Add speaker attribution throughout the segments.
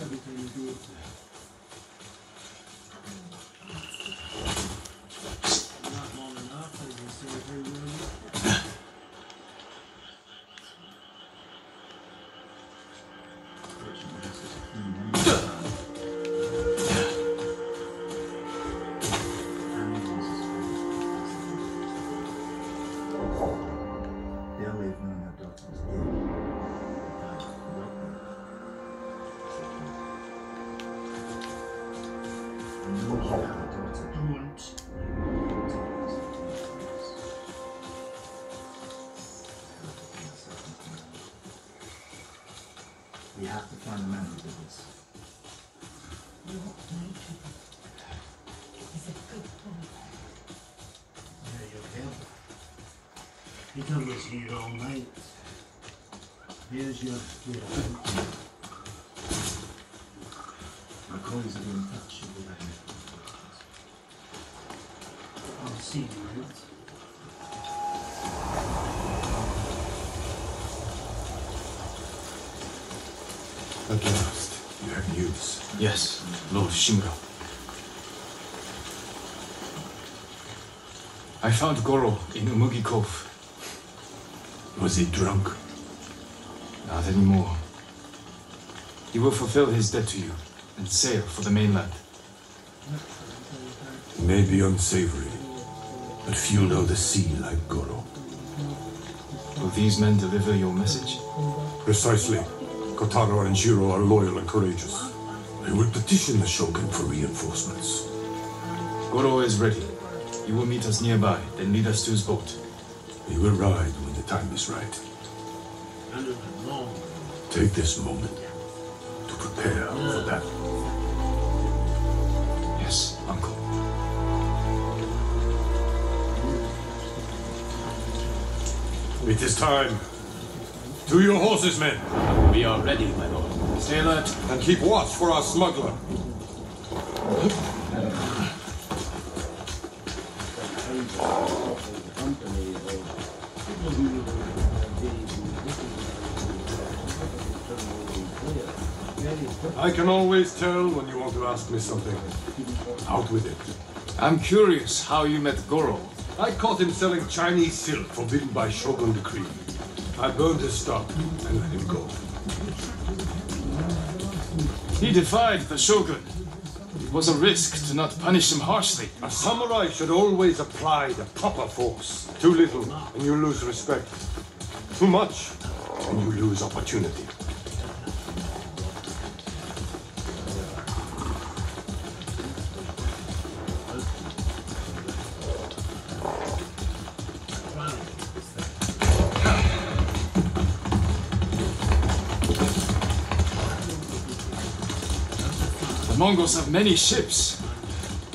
Speaker 1: everything you do. Not He come was here all night. Here's your gift.
Speaker 2: My will be in touch with that.
Speaker 1: I'll see you, right?
Speaker 3: At last, you have news.
Speaker 4: Yes, Lord Shimura. I found Goro in Umugi Cove.
Speaker 3: Was he drunk?
Speaker 4: Not anymore. He will fulfill his debt to you and sail for the mainland.
Speaker 3: May be unsavory, but few know the sea like Goro.
Speaker 4: Will these men deliver your message?
Speaker 3: Precisely. Kotaro and Jiro are loyal and courageous. They will petition the Shogun for reinforcements.
Speaker 4: Goro is ready. He will meet us nearby, then lead us to his boat.
Speaker 3: We will ride when the time is right.
Speaker 1: Under the law.
Speaker 3: Take this moment to prepare for battle.
Speaker 4: Yes, Uncle.
Speaker 3: It is time. To your horses, men,
Speaker 4: We are ready, my lord. Stay alert.
Speaker 3: and keep watch for our smuggler. I can always tell when you want to ask me something. Out with it.
Speaker 4: I'm curious how you met Goro.
Speaker 3: I caught him selling Chinese silk forbidden by Shogun decree. I burned his stock and let him go.
Speaker 4: He defied the Shogun. It was a risk to not punish him harshly.
Speaker 3: A samurai should always apply the proper force. Too little, and you lose respect. Too much, and you lose opportunity.
Speaker 4: Mongols have many ships.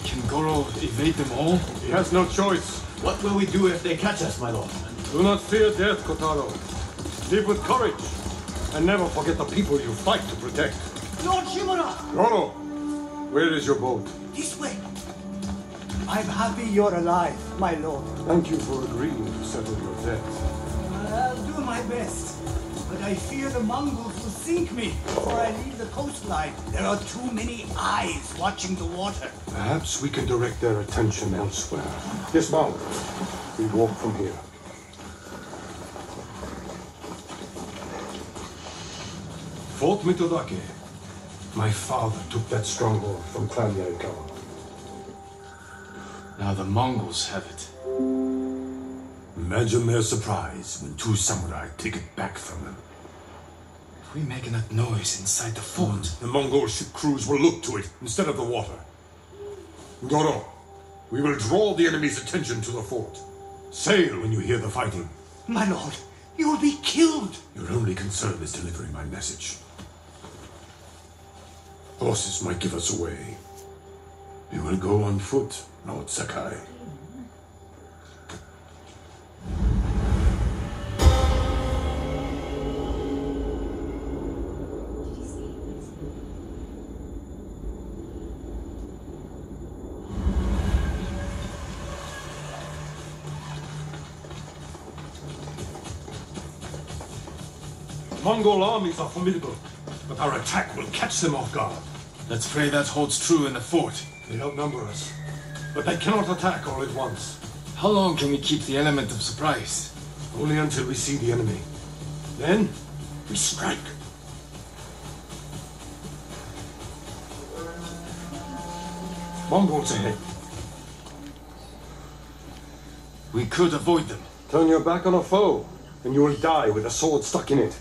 Speaker 4: Can Goro evade them all?
Speaker 3: He has no choice.
Speaker 5: What will we do if they catch us, my lord?
Speaker 3: Do not fear death, Kotaro. Live with courage, and never forget the people you fight to protect.
Speaker 5: Lord Shimura!
Speaker 3: Goro, where is your boat?
Speaker 5: This way! I'm happy you're alive, my lord.
Speaker 3: Thank you for agreeing to settle your debt.
Speaker 5: I'll do my best. But I fear the Mongols will sink me before I leave the coastline. There are too many eyes watching the water.
Speaker 3: Perhaps we can direct their attention elsewhere. Dismount. We walk from here. Fort Mitodake. My father took that stronghold from Clan Yarikawa.
Speaker 4: Now the Mongols have it.
Speaker 3: Imagine their surprise when two samurai take it back from them.
Speaker 4: If we make enough noise inside the fort, mm.
Speaker 3: The Mongol ship crews will look to it instead of the water. Goro, we will draw the enemy's attention to the fort. Sail when you hear the fighting.
Speaker 5: My lord, you will be killed.
Speaker 3: Your only concern is delivering my message. Horses might give us away. We will go on foot, Lord Sakai. Mongol armies are formidable. but our attack will catch them off guard.
Speaker 4: Let's pray that holds true in the fort.
Speaker 3: They outnumber us, but they cannot attack all at once.
Speaker 4: How long can we keep the element of surprise?
Speaker 3: Only until we see the enemy. Then, we strike. Mongols ahead.
Speaker 4: We could avoid them.
Speaker 3: Turn your back on a foe, and you will die with a sword stuck in it.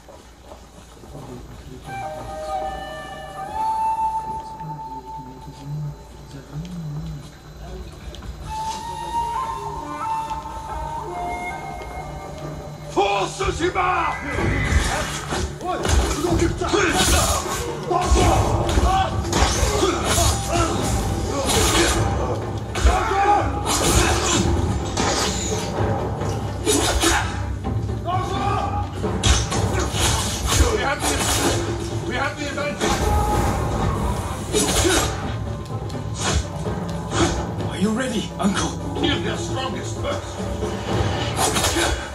Speaker 4: Are you ready, Uncle?
Speaker 3: Kill their strongest first.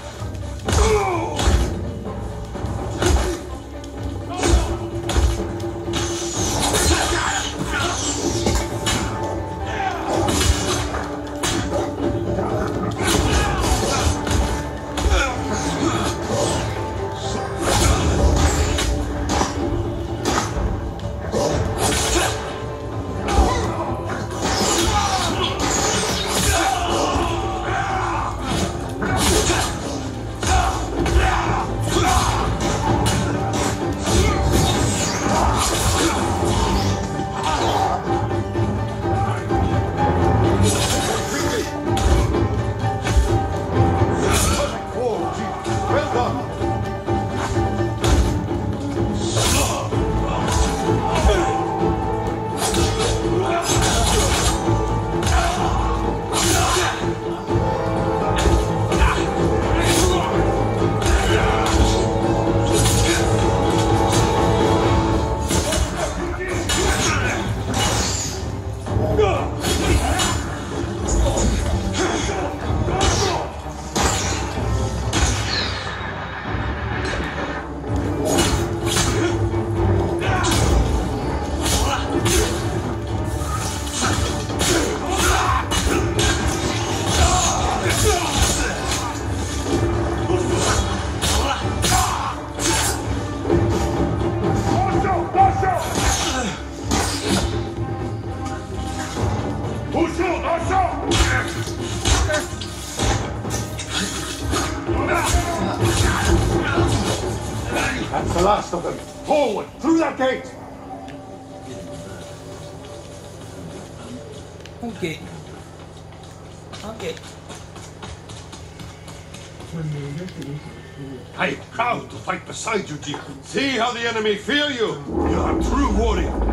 Speaker 3: I am proud to fight beside you, dear. See how the enemy fear you. You are a true warrior.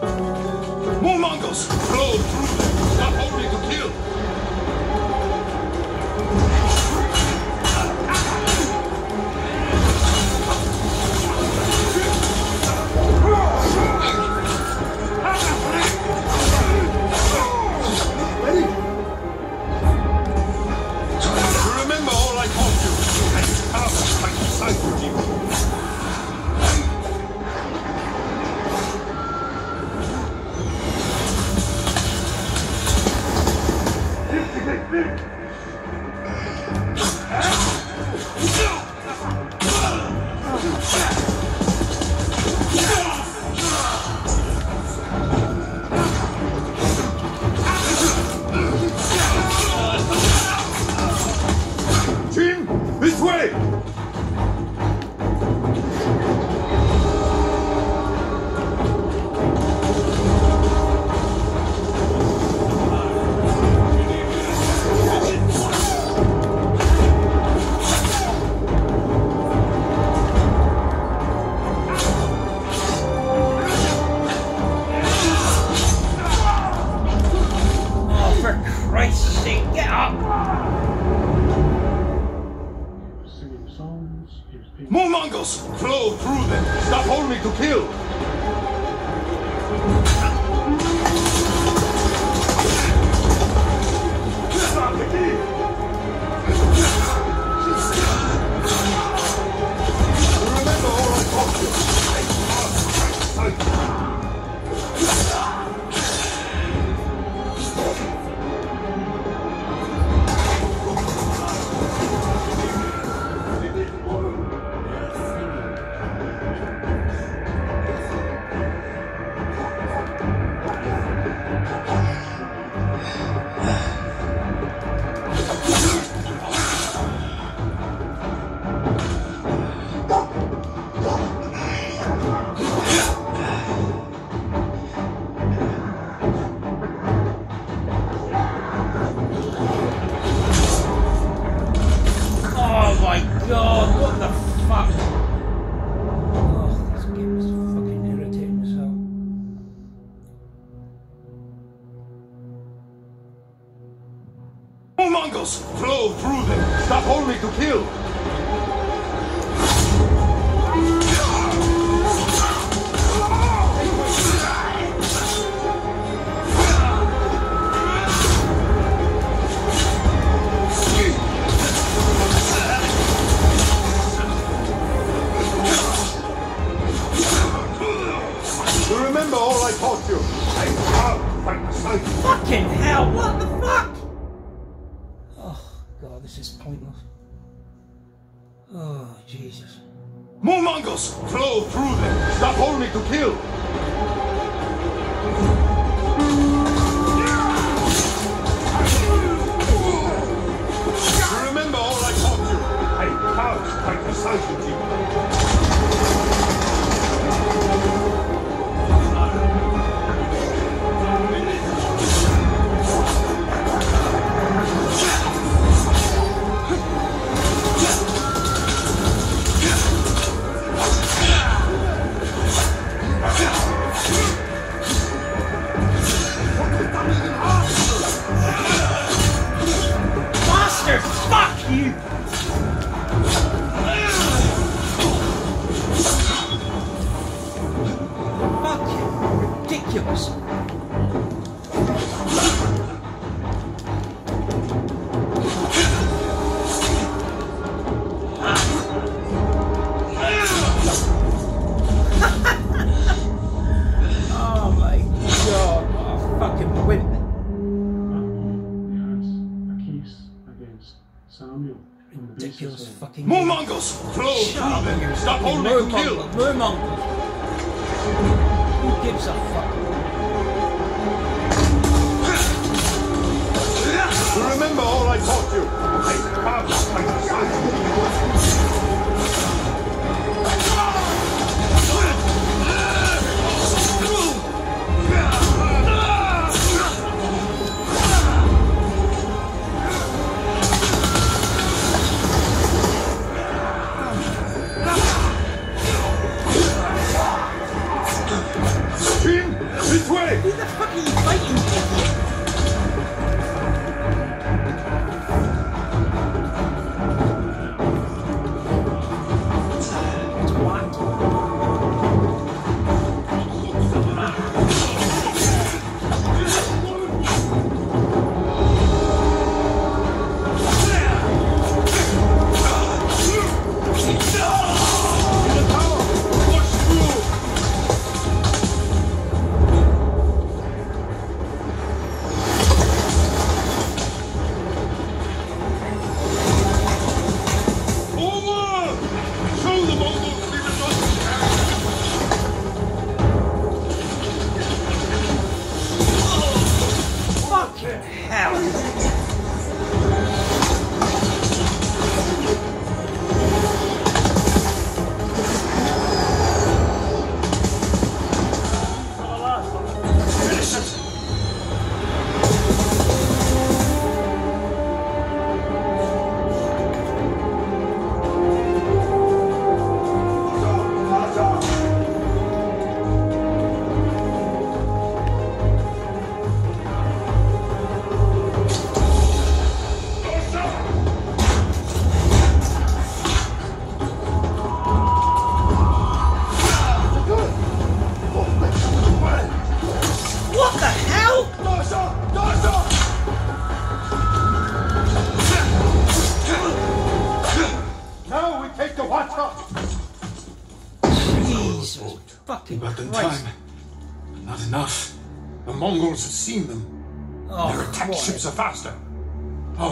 Speaker 3: More Mongols! Roll through
Speaker 2: God, this is pointless. Oh, Jesus.
Speaker 3: More Mongols! Flow through them! Stop only to kill! Remember all I taught you! I can't fight you!
Speaker 2: fucking.
Speaker 3: More Mongols! Flow!
Speaker 2: Shoot
Speaker 3: them! Stop holding
Speaker 2: More
Speaker 3: kill!
Speaker 2: More Mongols! Who gives a fuck?
Speaker 3: Remember all I taught you! I have Twat.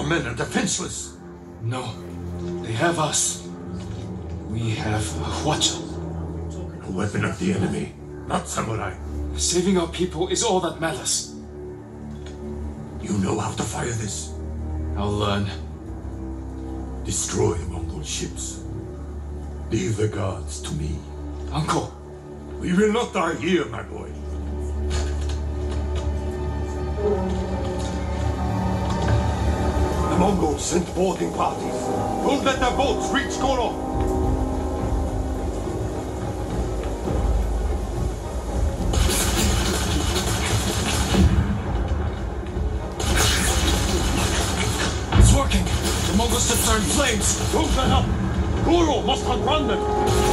Speaker 3: Men are defenseless.
Speaker 4: No. They have us. We have a Hwacha.
Speaker 3: A weapon of the enemy, not samurai.
Speaker 4: Saving our people is all that matters.
Speaker 3: You know how to fire this.
Speaker 4: I'll learn.
Speaker 3: Destroy the Mongol ships. Leave the guards to me.
Speaker 4: Uncle,
Speaker 3: We will not die here, my boy. Mongols sent boarding parties. Don't let their boats reach Goro.
Speaker 4: it's working. The Mongol ships are in flames.
Speaker 3: Don't let up. Goro must outrun them.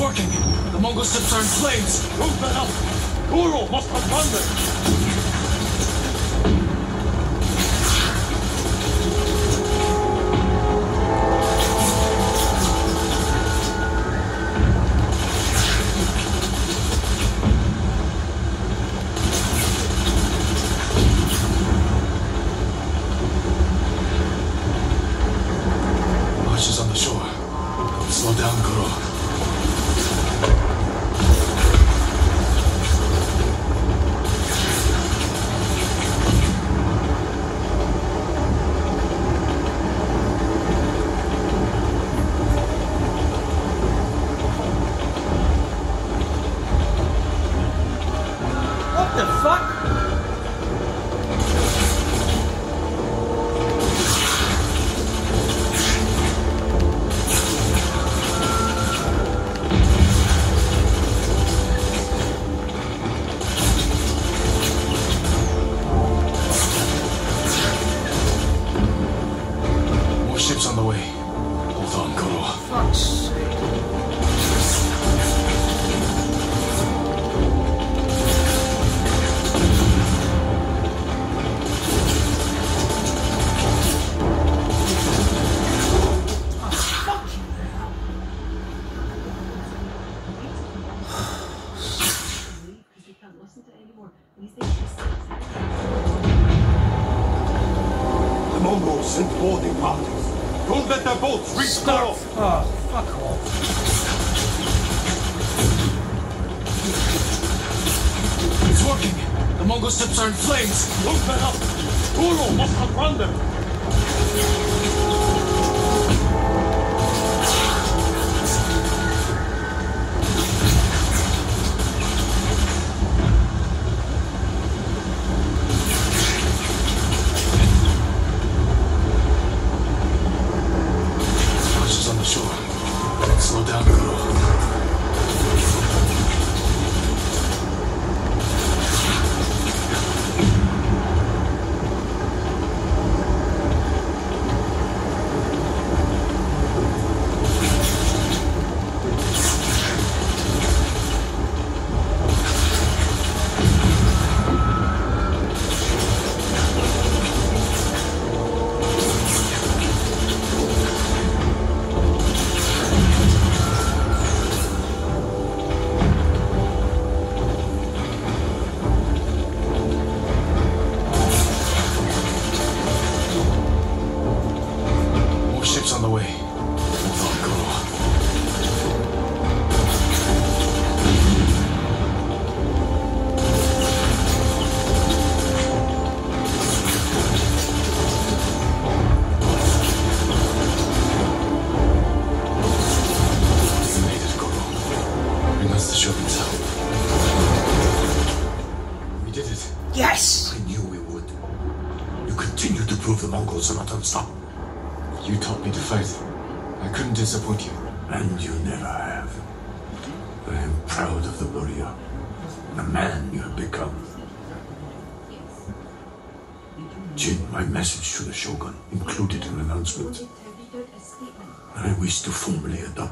Speaker 4: Working. The Mongol ships are in flames.
Speaker 3: Don't let up. Goro must outrun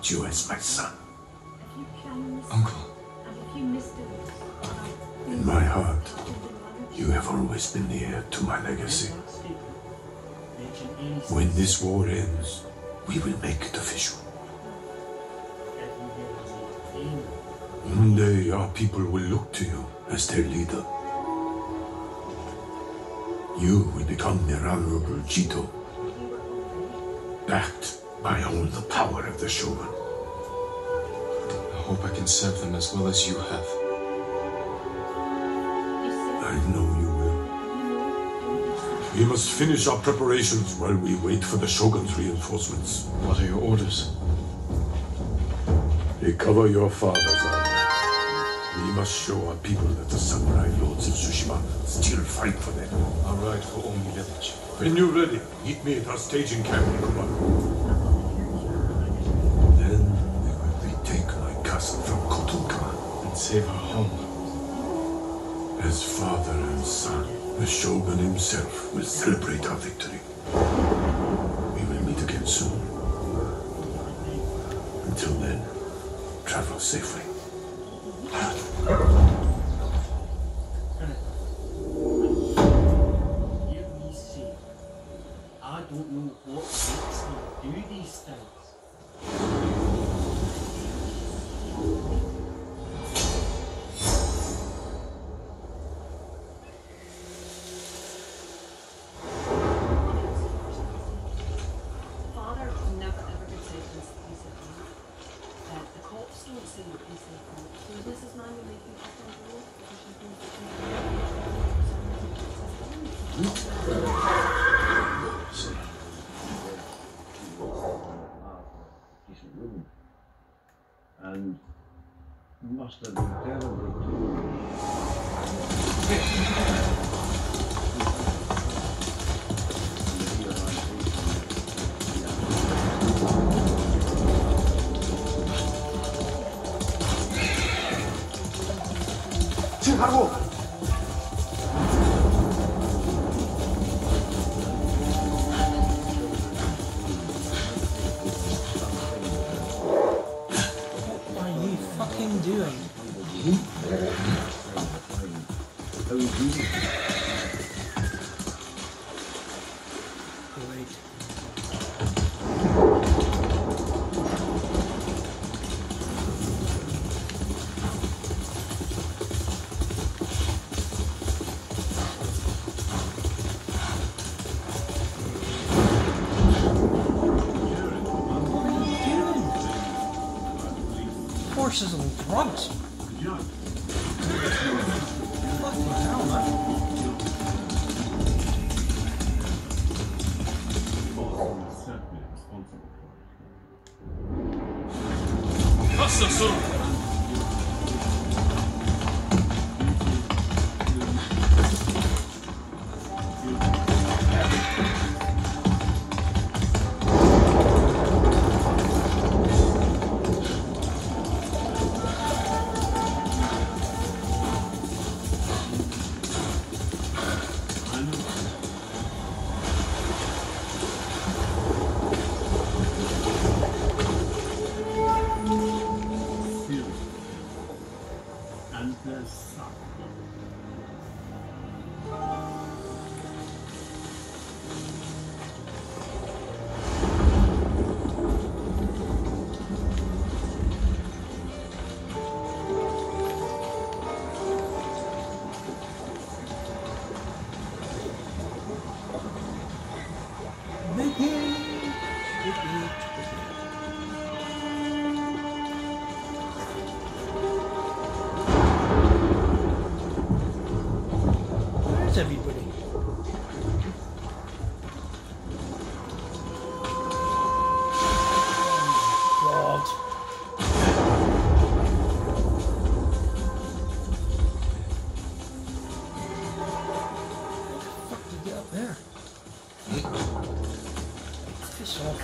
Speaker 3: adopt you as my son.
Speaker 6: If you can miss
Speaker 4: Uncle,
Speaker 6: and you missed it,
Speaker 3: In my heart, you have always been the heir to my legacy. When this war ends, we will make it official. One day, our people will look to you as their leader. You will become their honorable Jito, backed by own the power of the Shogun.
Speaker 4: I hope I can serve them as well as you have.
Speaker 3: I know you will. We must finish our preparations while we wait for the Shogun's reinforcements.
Speaker 4: What are your orders?
Speaker 3: Recover your father's army. We must show our people that the samurai lords of Tsushima still fight for them.
Speaker 4: I'll ride for Omi village.
Speaker 3: When you're ready, meet me at our staging camp in Kumaru.
Speaker 4: Save home.
Speaker 3: As father and son, the Shogun himself will celebrate our victory. We will meet again soon. Until then, travel safely.
Speaker 1: I don't know what makes me do these things.
Speaker 7: promise.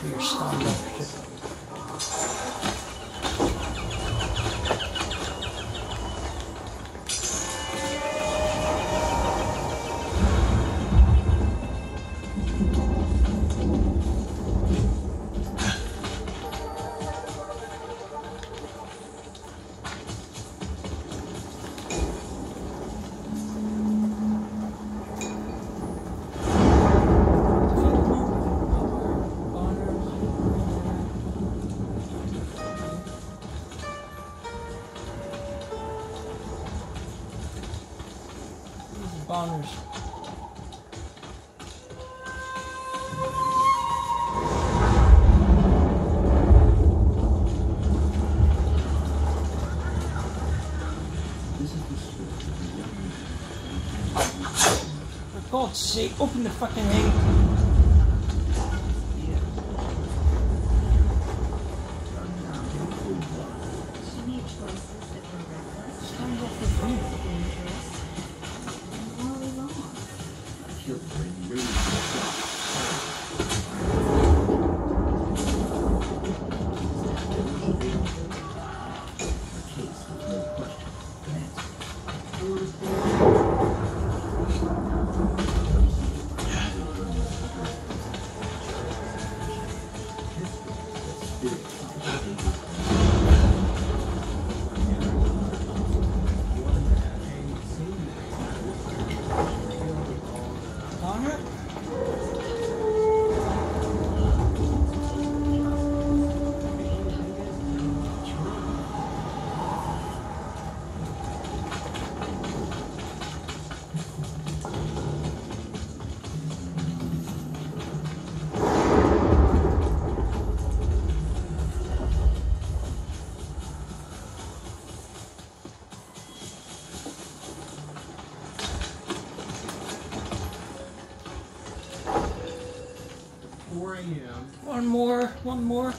Speaker 7: for
Speaker 1: your stock. God's sake, open the fucking thing. one more?